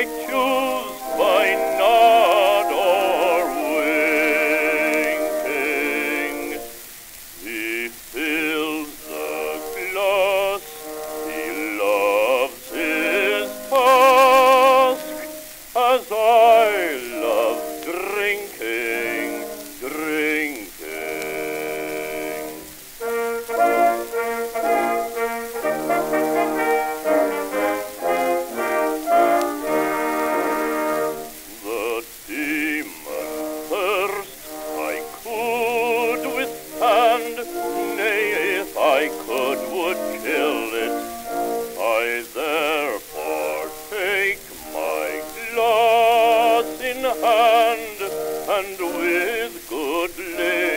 I choose by now. with good living.